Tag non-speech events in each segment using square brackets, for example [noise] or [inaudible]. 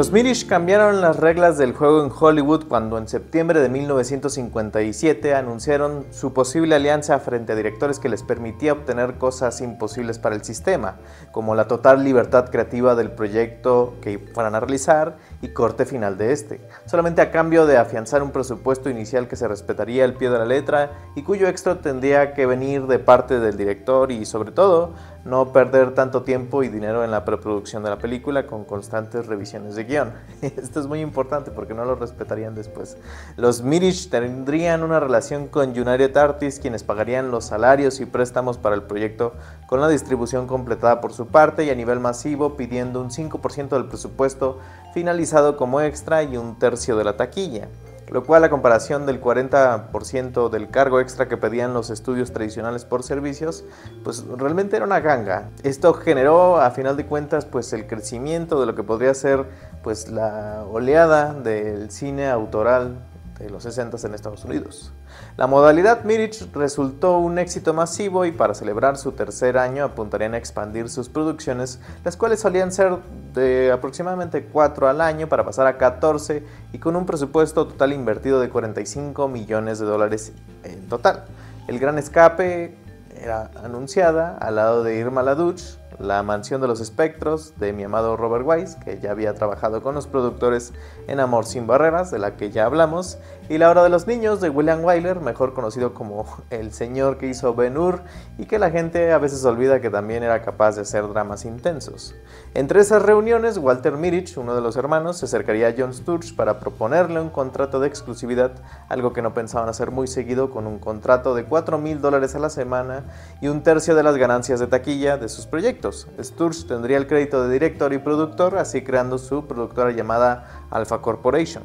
Los Mirish cambiaron las reglas del juego en Hollywood cuando en septiembre de 1957 anunciaron su posible alianza frente a directores que les permitía obtener cosas imposibles para el sistema, como la total libertad creativa del proyecto que fueran a realizar y corte final de este, solamente a cambio de afianzar un presupuesto inicial que se respetaría el pie de la letra y cuyo extra tendría que venir de parte del director y sobre todo no perder tanto tiempo y dinero en la preproducción de la película con constantes revisiones de guion. [laughs] Esto es muy importante porque no lo respetarían después. Los Mirish tendrían una relación con United Artists, quienes pagarían los salarios y préstamos para el proyecto con la distribución completada por su parte y a nivel masivo pidiendo un 5% del presupuesto finalizado como extra y un tercio de la taquilla lo cual a comparación del 40% del cargo extra que pedían los estudios tradicionales por servicios, pues realmente era una ganga. Esto generó a final de cuentas pues el crecimiento de lo que podría ser pues la oleada del cine autoral de los 60 en Estados Unidos. La modalidad Mirich resultó un éxito masivo y para celebrar su tercer año apuntarían a expandir sus producciones, las cuales solían ser de aproximadamente 4 al año para pasar a 14 y con un presupuesto total invertido de 45 millones de dólares en total. El gran escape era anunciada al lado de Irma Laduch, la Mansión de los Espectros de mi amado Robert Wise, que ya había trabajado con los productores en Amor sin Barreras, de la que ya hablamos, y La Hora de los Niños de William Wyler, mejor conocido como [laughs] el señor que hizo Ben Hur y que la gente a veces olvida que también era capaz de hacer dramas intensos. Entre esas reuniones, Walter Mirich, uno de los hermanos, se acercaría a John Sturge para proponerle un contrato de exclusividad, algo que no pensaban hacer muy seguido, con un contrato de 4 mil dólares a la semana y un tercio de las ganancias de taquilla de sus proyectos. Sturge tendría el crédito de director y productor, así creando su productora llamada Alpha Corporation.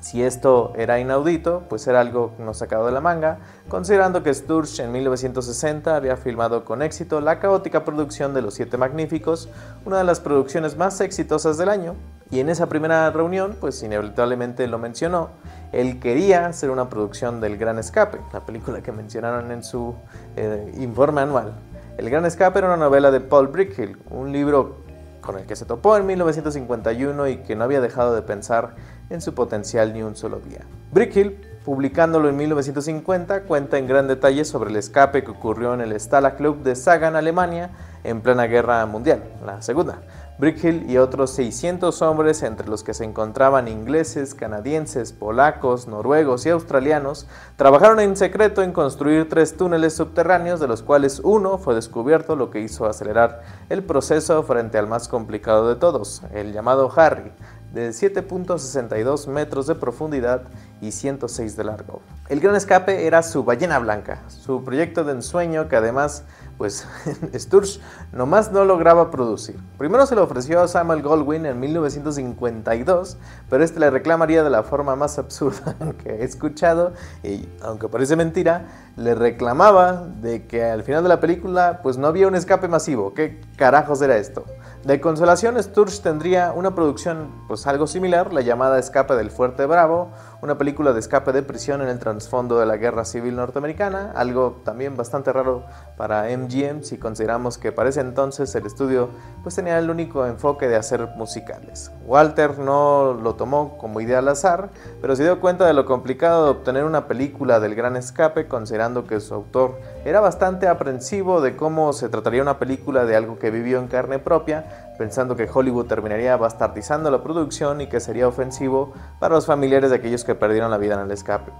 Si esto era inaudito, pues era algo no sacado de la manga, considerando que Sturge en 1960 había filmado con éxito la caótica producción de Los Siete Magníficos, una de las producciones más exitosas del año, y en esa primera reunión, pues inevitablemente lo mencionó, él quería hacer una producción del Gran Escape, la película que mencionaron en su eh, informe anual. El Gran Escape era una novela de Paul Brickhill, un libro con el que se topó en 1951 y que no había dejado de pensar en su potencial ni un solo día. Brickhill, publicándolo en 1950, cuenta en gran detalle sobre el escape que ocurrió en el Stala Club de Sagan, Alemania, en plena guerra mundial, la segunda, Brickhill y otros 600 hombres, entre los que se encontraban ingleses, canadienses, polacos, noruegos y australianos, trabajaron en secreto en construir tres túneles subterráneos, de los cuales uno fue descubierto, lo que hizo acelerar el proceso frente al más complicado de todos, el llamado Harry, de 7.62 metros de profundidad y 106 de largo. El gran escape era su ballena blanca, su proyecto de ensueño que además pues [laughs] Sturge nomás no lograba producir. Primero se lo ofreció a Samuel Goldwyn en 1952, pero este le reclamaría de la forma más absurda [laughs] que he escuchado y aunque parece mentira, le reclamaba de que al final de la película pues no había un escape masivo. ¿Qué carajos era esto? De consolación, Sturge tendría una producción pues algo similar, la llamada Escape del Fuerte Bravo, una película de escape de prisión en el trasfondo de la Guerra Civil Norteamericana, algo también bastante raro para MGM si consideramos que para ese entonces el estudio pues tenía el único enfoque de hacer musicales. Walter no lo tomó como idea al azar, pero se dio cuenta de lo complicado de obtener una película del Gran Escape considerando que su autor era bastante aprensivo de cómo se trataría una película de algo que vivió en carne propia pensando que Hollywood terminaría bastardizando la producción y que sería ofensivo para los familiares de aquellos que perdieron la vida en el escape.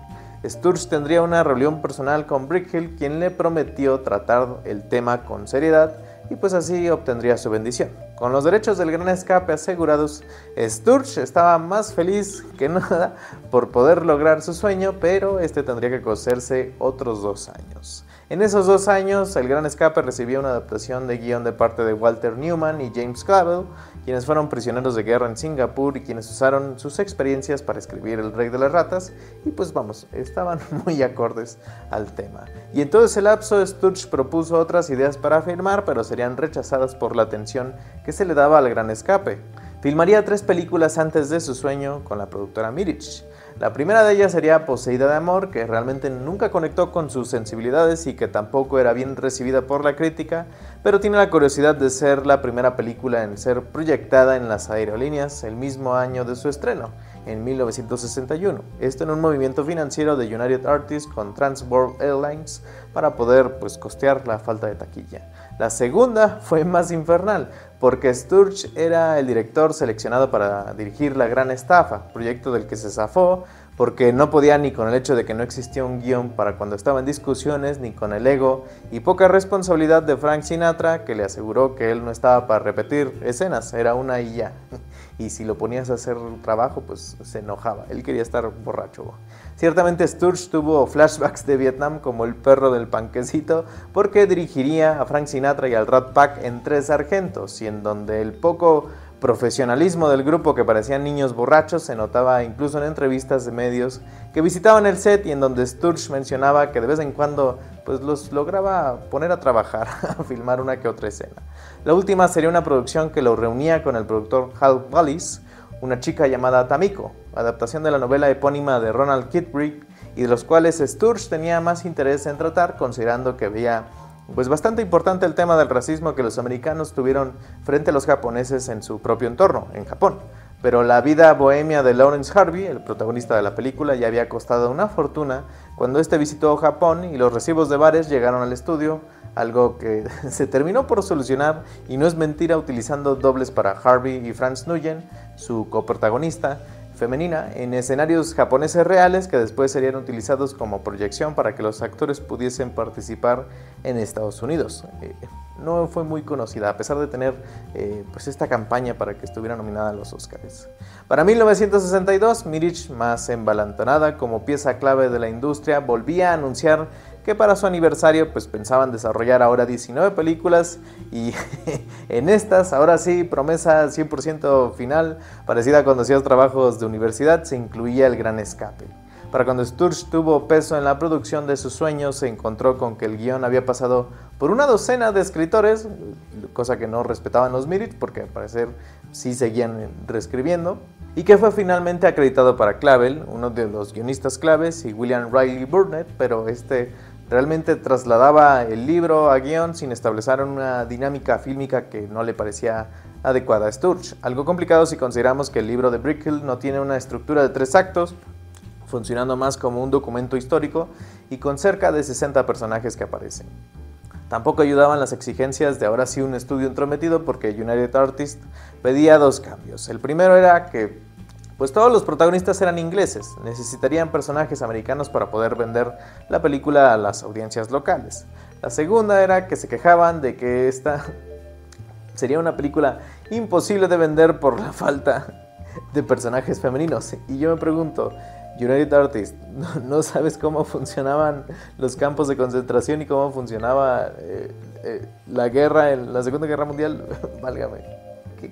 Sturge tendría una reunión personal con Brickhill, quien le prometió tratar el tema con seriedad y pues así obtendría su bendición. Con los derechos del gran escape asegurados, Sturge estaba más feliz que nada por poder lograr su sueño, pero este tendría que coserse otros dos años. En esos dos años, El Gran Escape recibió una adaptación de guion de parte de Walter Newman y James Clavell, quienes fueron prisioneros de guerra en Singapur y quienes usaron sus experiencias para escribir El Rey de las Ratas, y pues vamos, estaban [laughs] muy acordes al tema. Y en todo ese lapso, Sturge propuso otras ideas para filmar, pero serían rechazadas por la atención que se le daba al Gran Escape. Filmaría tres películas antes de su sueño con la productora Mirich. La primera de ellas sería Poseída de Amor, que realmente nunca conectó con sus sensibilidades y que tampoco era bien recibida por la crítica, pero tiene la curiosidad de ser la primera película en ser proyectada en las aerolíneas el mismo año de su estreno, en 1961. Esto en un movimiento financiero de United Artists con Trans World Airlines para poder pues, costear la falta de taquilla. La segunda fue más infernal, porque Sturge era el director seleccionado para dirigir La Gran Estafa, proyecto del que se zafó, porque no podía ni con el hecho de que no existía un guion para cuando estaba en discusiones, ni con el ego y poca responsabilidad de Frank Sinatra, que le aseguró que él no estaba para repetir escenas, era una y ya. Y si lo ponías a hacer trabajo, pues se enojaba, él quería estar borracho. Ciertamente Sturge tuvo flashbacks de Vietnam como el perro del panquecito, porque dirigiría a Frank Sinatra y al Rat Pack en tres sargentos, y en donde el poco profesionalismo del grupo que parecían niños borrachos se notaba incluso en entrevistas de medios que visitaban el set y en donde Sturge mencionaba que de vez en cuando pues los lograba poner a trabajar, [laughs] a filmar una que otra escena. La última sería una producción que lo reunía con el productor Hal Wallis, una chica llamada Tamiko, adaptación de la novela epónima de Ronald Kittredge y de los cuales Sturge tenía más interés en tratar considerando que veía pues bastante importante el tema del racismo que los americanos tuvieron frente a los japoneses en su propio entorno, en Japón. Pero la vida bohemia de Lawrence Harvey, el protagonista de la película, ya había costado una fortuna cuando este visitó Japón y los recibos de bares llegaron al estudio, algo que [laughs] se terminó por solucionar y no es mentira utilizando dobles para Harvey y Franz Nguyen, su coprotagonista, femenina en escenarios japoneses reales que después serían utilizados como proyección para que los actores pudiesen participar en Estados Unidos. Eh, no fue muy conocida, a pesar de tener eh, pues esta campaña para que estuviera nominada a los Oscars. Para 1962, Mirich, más embalantonada como pieza clave de la industria, volvía a anunciar que para su aniversario pues pensaban desarrollar ahora 19 películas y [laughs] en estas, ahora sí, promesa 100% final, parecida cuando hacía trabajos de universidad, se incluía el gran escape. Para cuando Sturge tuvo peso en la producción de sus sueños, se encontró con que el guion había pasado por una docena de escritores, cosa que no respetaban los Mirits, porque al parecer sí seguían reescribiendo, y que fue finalmente acreditado para Clavel, uno de los guionistas claves, y William Riley Burnett, pero este Realmente trasladaba el libro a guion sin establecer una dinámica fílmica que no le parecía adecuada a Sturge. Algo complicado si consideramos que el libro de Brickhill no tiene una estructura de tres actos, funcionando más como un documento histórico y con cerca de 60 personajes que aparecen. Tampoco ayudaban las exigencias de ahora sí un estudio entrometido porque United Artists pedía dos cambios. El primero era que pues todos los protagonistas eran ingleses, necesitarían personajes americanos para poder vender la película a las audiencias locales. La segunda era que se quejaban de que esta [laughs] sería una película imposible de vender por la falta de personajes femeninos. Y yo me pregunto, United Artists, [laughs] ¿no, sabes cómo funcionaban los campos de concentración y cómo funcionaba eh, eh, la guerra en la Segunda Guerra Mundial? [laughs] Válgame,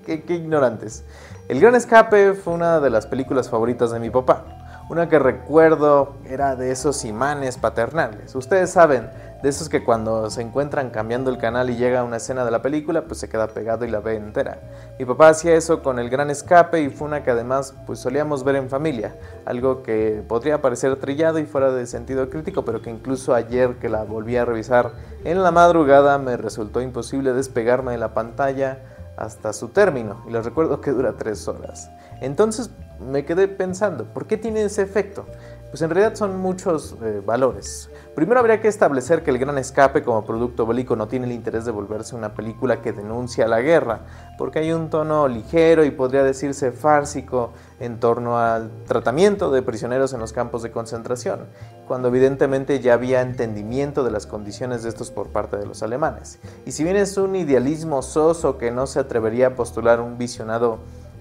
qué ignorantes. El Gran Escape fue una de las películas favoritas de mi papá. Una que recuerdo era de esos imanes paternales. Ustedes saben, de esos que cuando se encuentran cambiando el canal y llega una escena de la película, pues se queda pegado y la ve entera. Mi papá hacía eso con El Gran Escape y fue una que además pues solíamos ver en familia. Algo que podría parecer trillado y fuera de sentido crítico, pero que incluso ayer que la volví a revisar en la madrugada me resultó imposible despegarme de la pantalla hasta su término, y les recuerdo que dura tres horas. Entonces me quedé pensando, ¿por qué tiene ese efecto? Pues en realidad son muchos eh, valores. Primero habría que establecer que El Gran Escape como producto bélico no tiene el interés de volverse una película que denuncia la guerra, porque hay un tono ligero y podría decirse fársico en torno al tratamiento de prisioneros en los campos de concentración, cuando evidentemente ya había entendimiento de las condiciones de estos por parte de los alemanes. Y si bien es un idealismo soso que no se atrevería a postular un visionado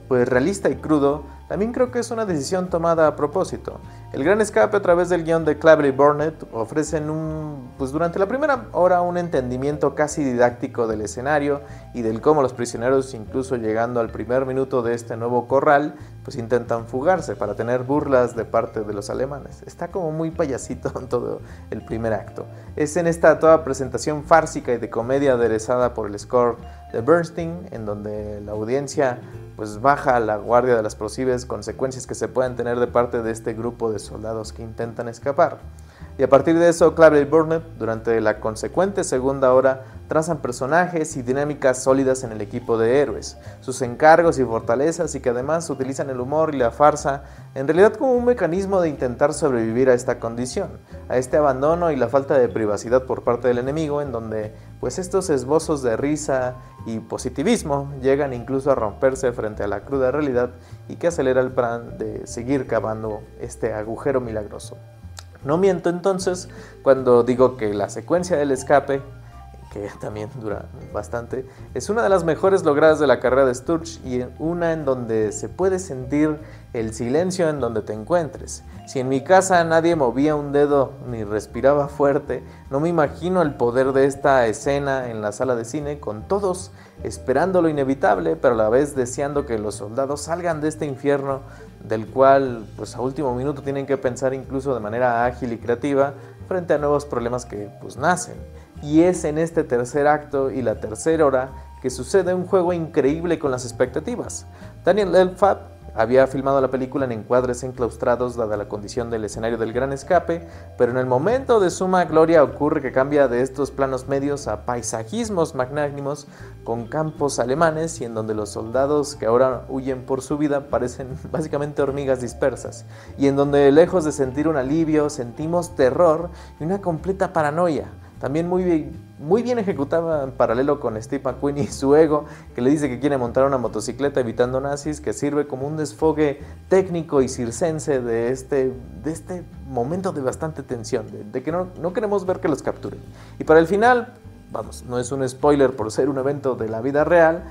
pues realista y crudo, también creo que es una decisión tomada a propósito. El Gran Escape a través del guion de Clavel y Burnett ofrecen un, pues durante la primera hora un entendimiento casi didáctico del escenario y del cómo los prisioneros, incluso llegando al primer minuto de este nuevo corral, pues intentan fugarse para tener burlas de parte de los alemanes. Está como muy payasito en [laughs] todo el primer acto. Es en esta toda presentación fársica y de comedia aderezada por el score de Bernstein, en donde la audiencia pues baja la guardia de las posibles consecuencias que se pueden tener de parte de este grupo de soldados que intentan escapar. Y a partir de eso, Clavel y Burnett, durante la consecuente segunda hora, trazan personajes y dinámicas sólidas en el equipo de héroes, sus encargos y fortalezas y que además utilizan el humor y la farsa en realidad como un mecanismo de intentar sobrevivir a esta condición, a este abandono y la falta de privacidad por parte del enemigo en donde pues estos esbozos de risa y positivismo llegan incluso a romperse frente a la cruda realidad y que acelera el plan de seguir cavando este agujero milagroso. No miento entonces cuando digo que la secuencia del escape, que también dura bastante, es una de las mejores logradas de la carrera de Sturge y una en donde se puede sentir el silencio en donde te encuentres. Si en mi casa nadie movía un dedo ni respiraba fuerte, no me imagino el poder de esta escena en la sala de cine con todos esperando lo inevitable, pero a la vez deseando que los soldados salgan de este infierno del cual pues a último minuto tienen que pensar incluso de manera ágil y creativa frente a nuevos problemas que pues nacen. Y es en este tercer acto y la tercera hora que sucede un juego increíble con las expectativas. Daniel Elfab había filmado la película en encuadres enclaustrados dada la condición del escenario del gran escape, pero en el momento de suma gloria ocurre que cambia de estos planos medios a paisajismos magnánimos con campos alemanes y en donde los soldados que ahora huyen por su vida parecen [laughs] básicamente hormigas dispersas, y en donde lejos de sentir un alivio sentimos terror y una completa paranoia también muy bien, muy bien ejecutada en paralelo con Steve McQueen y [laughs] su ego, que le dice que quiere montar una motocicleta evitando nazis, que sirve como un desfogue técnico y circense de este, de este momento de bastante tensión, de, de que no, no queremos ver que los capturen. Y para el final, vamos, no es un spoiler por ser un evento de la vida real,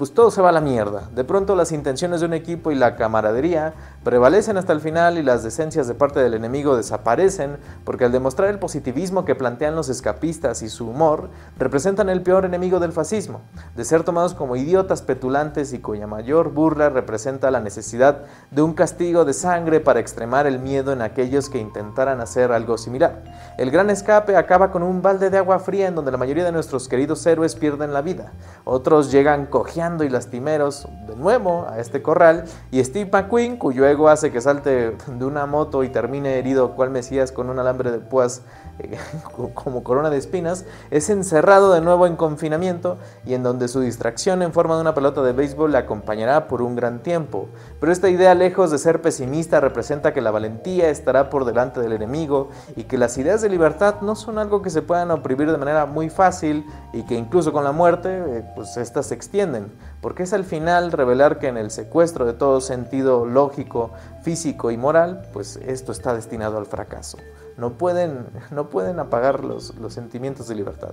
pues todo se va a la mierda. De pronto las intenciones de un equipo y la camaradería prevalecen hasta el final y las decencias de parte del enemigo desaparecen porque al demostrar el positivismo que plantean los escapistas y su humor, representan el peor enemigo del fascismo, de ser tomados como idiotas petulantes y cuya mayor burla representa la necesidad de un castigo de sangre para extremar el miedo en aquellos que intentaran hacer algo similar. El gran escape acaba con un balde de agua fría en donde la mayoría de nuestros queridos héroes pierden la vida. Otros llegan cojeando y lastimeros de nuevo a este corral y Steve McQueen, cuyo ego hace que salte de una moto y termine herido cual Mesías con un alambre de púas eh, [laughs] como corona de espinas, es encerrado de nuevo en confinamiento y en donde su distracción en forma de una pelota de béisbol le acompañará por un gran tiempo. Pero esta idea, lejos de ser pesimista, representa que la valentía estará por delante del enemigo y que las ideas de libertad no son algo que se puedan oprimir de manera muy fácil y que incluso con la muerte, eh, pues estas se extienden porque es al final revelar que en el secuestro de todo sentido lógico, físico y moral, pues esto está destinado al fracaso. No pueden, no pueden apagar los, los sentimientos de libertad.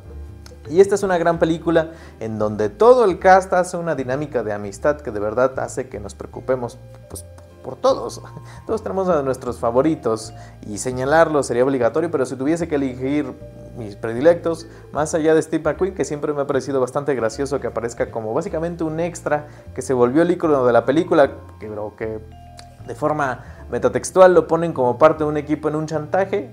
Y esta es una gran película en donde todo el cast hace una dinámica de amistad que de verdad hace que nos preocupemos pues, por todos. [laughs] Todos tenemos a nuestros favoritos y señalarlos sería obligatorio, pero si tuviese que elegir mis predilectos, más allá de Steve McQueen, que siempre me ha parecido bastante gracioso que aparezca como básicamente un extra que se volvió el icono de la película, que, que de forma metatextual lo ponen como parte de un equipo en un chantaje,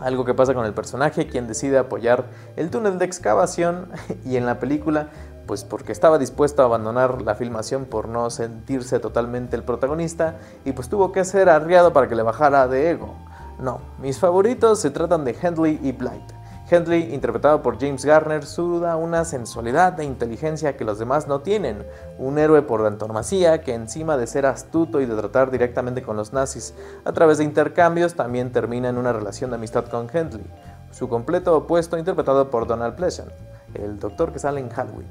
algo que pasa con el personaje, quien decide apoyar el túnel de excavación [laughs] y en la película, pues porque estaba dispuesto a abandonar la filmación por no sentirse totalmente el protagonista y pues tuvo que ser arriado para que le bajara de ego. No, mis favoritos se tratan de Hendley y Blight. Hendley, interpretado por James Garner, suda una sensualidad e inteligencia que los demás no tienen. Un héroe por antonomasía que encima de ser astuto y de tratar directamente con los nazis a través de intercambios, también termina en una relación de amistad con Hendley. Su completo opuesto interpretado por Donald Pleasant, el doctor que sale en Halloween.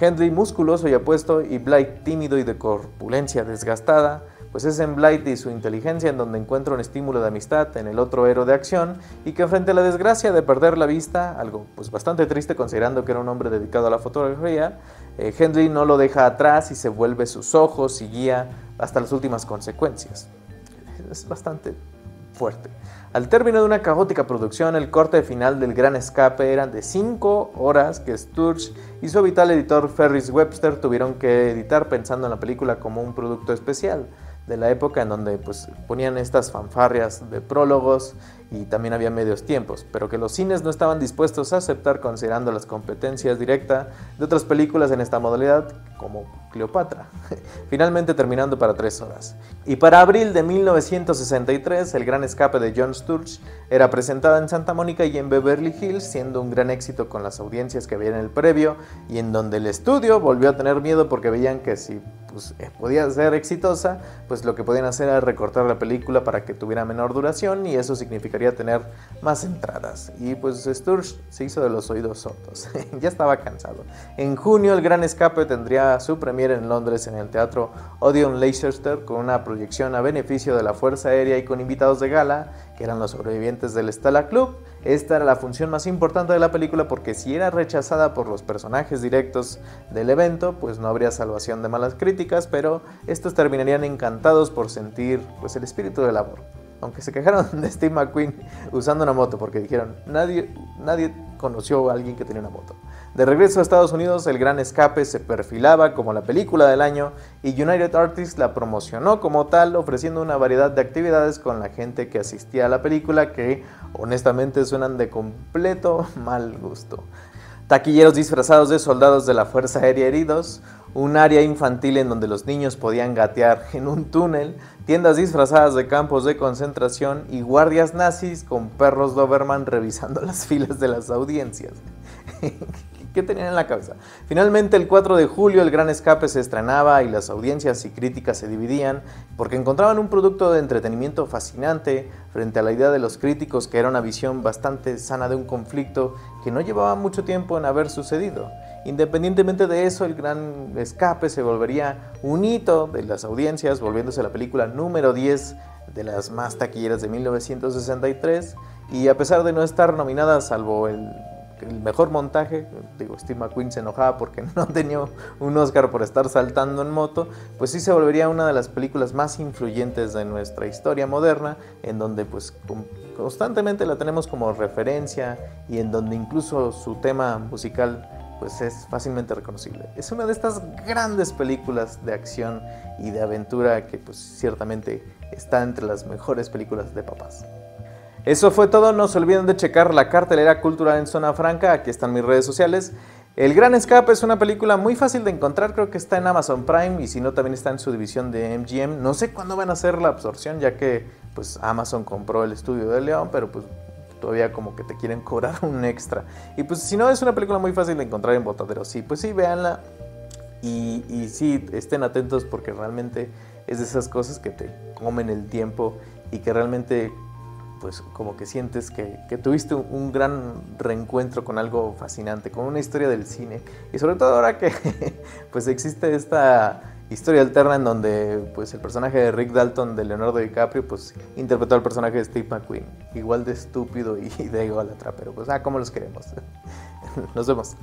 Hendley musculoso y apuesto y Blight tímido y de corpulencia desgastada, pues es en Blight y su inteligencia en donde encuentra un estímulo de amistad en el otro héroe de acción y que frente a la desgracia de perder la vista, algo pues bastante triste considerando que era un hombre dedicado a la fotografía, eh, Henry no lo deja atrás y se vuelve sus ojos y guía hasta las últimas consecuencias. Es bastante fuerte. Al término de una caótica producción, el corte final del gran escape eran de 5 horas que Sturge y su vital editor Ferris Webster tuvieron que editar pensando en la película como un producto especial de la época en donde pues, ponían estas fanfarrias de prólogos y también había medios tiempos, pero que los cines no estaban dispuestos a aceptar considerando las competencias directas de otras películas en esta modalidad, como Cleopatra, [laughs] finalmente terminando para tres horas. Y para abril de 1963, El Gran Escape de John Sturge era presentada en Santa Mónica y en Beverly Hills, siendo un gran éxito con las audiencias que había en el previo y en donde el estudio volvió a tener miedo porque veían que si pues, eh, podía ser exitosa, pues lo que podían hacer era recortar la película para que tuviera menor duración y eso significaría tener más entradas. Y pues Sturge se hizo de los oídos sordos, [laughs] ya estaba cansado. En junio el Gran Escape tendría su premiere en Londres en el Teatro Odeon Leicester con una proyección a beneficio de la Fuerza Aérea y con invitados de gala, que eran los sobrevivientes del Stella Club esta era la función más importante de la película porque si era rechazada por los personajes directos del evento, pues no habría salvación de malas críticas, pero estos terminarían encantados por sentir pues el espíritu del amor. Aunque se quejaron de Steve McQueen usando una moto porque dijeron, nadie, nadie conoció a alguien que tenía una moto. De regreso a Estados Unidos, El Gran Escape se perfilaba como la película del año y United Artists la promocionó como tal, ofreciendo una variedad de actividades con la gente que asistía a la película que honestamente suenan de completo [laughs] mal gusto. Taquilleros disfrazados de soldados de la Fuerza Aérea heridos, un área infantil en donde los niños podían gatear en un túnel, tiendas disfrazadas de campos de concentración y guardias nazis con perros Doberman revisando [laughs] las filas de las audiencias. [laughs] ¿Qué tenían en la cabeza? Finalmente, el 4 de julio, El Gran Escape se estrenaba y las audiencias y críticas se dividían porque encontraban un producto de entretenimiento fascinante frente a la idea de los críticos que era una visión bastante sana de un conflicto que no llevaba mucho tiempo en haber sucedido. Independientemente de eso, El Gran Escape se volvería un hito de las audiencias, volviéndose la película número 10 de las más taquilleras de 1963 y a pesar de no estar nominada salvo el el mejor montaje, digo, Steve McQueen se enojaba porque [laughs] no tenía un Oscar por estar saltando en moto, pues sí se volvería una de las películas más influyentes de nuestra historia moderna, en donde pues constantemente la tenemos como referencia y en donde incluso su tema musical pues es fácilmente reconocible. Es una de estas grandes películas de acción y de aventura que pues ciertamente está entre las mejores películas de papás. Eso fue todo, no se olviden de checar la cartelera cultural en Zona Franca, aquí están mis redes sociales. El Gran Escape es una película muy fácil de encontrar, creo que está en Amazon Prime y si no también está en su división de MGM. No sé cuándo van a hacer la absorción ya que pues Amazon compró el estudio de León, pero pues todavía como que te quieren cobrar [laughs] un extra. Y pues si no es una película muy fácil de encontrar en Botadero, sí, pues sí, véanla y, y sí, estén atentos porque realmente es de esas cosas que te comen el tiempo y que realmente pues como que sientes que, tuviste un, gran reencuentro con algo fascinante, con una historia del cine. Y sobre todo ahora que [laughs] pues existe esta historia alterna en donde pues el personaje de Rick Dalton de Leonardo DiCaprio pues interpretó al personaje de Steve McQueen, igual de estúpido y [laughs] de ególatra, pero pues ah, ¿cómo los queremos? [laughs] Nos vemos.